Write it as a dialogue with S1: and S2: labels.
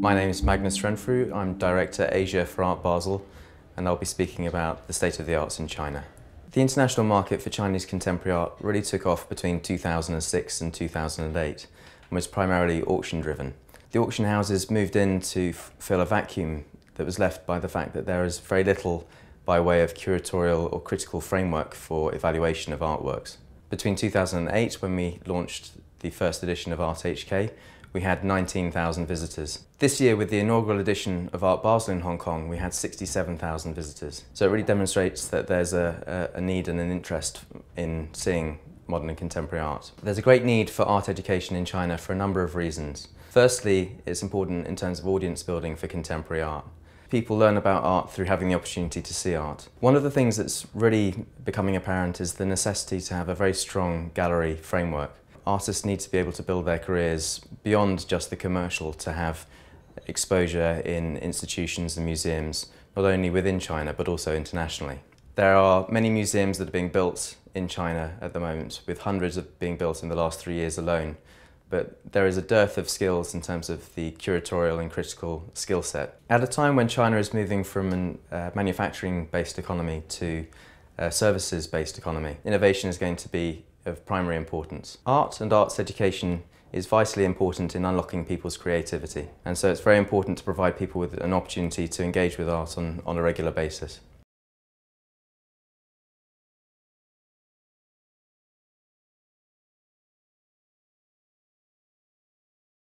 S1: My name is Magnus Renfrew. I'm Director Asia for Art Basel and I'll be speaking about the state of the arts in China. The international market for Chinese contemporary art really took off between 2006 and 2008 and was primarily auction driven. The auction houses moved in to fill a vacuum that was left by the fact that there is very little by way of curatorial or critical framework for evaluation of artworks. Between 2008, when we launched the first edition of Art HK, we had 19,000 visitors. This year, with the inaugural edition of Art Basel in Hong Kong, we had 67,000 visitors. So it really demonstrates that there's a, a, need and an interest in seeing modern and contemporary art. There's a great need for art education in China for a number of reasons. Firstly, it's important in terms of audience building for contemporary art. People learn about art through having the opportunity to see art. One of the things that's really becoming apparent is the necessity to have a very strong gallery framework artists need to be able to build their careers beyond just the commercial to have exposure in institutions and museums, not only within China but also internationally. There are many museums that are being built in China at the moment, with hundreds of being built in the last three years alone. But there is a dearth of skills in terms of the curatorial and critical skill set. At a time when China is moving from a uh, manufacturing-based economy to a services-based economy, innovation is going to be of primary importance. Art and arts education is vitally important in unlocking people's creativity and so it's very important to provide people with an opportunity to engage with art on, on a regular basis.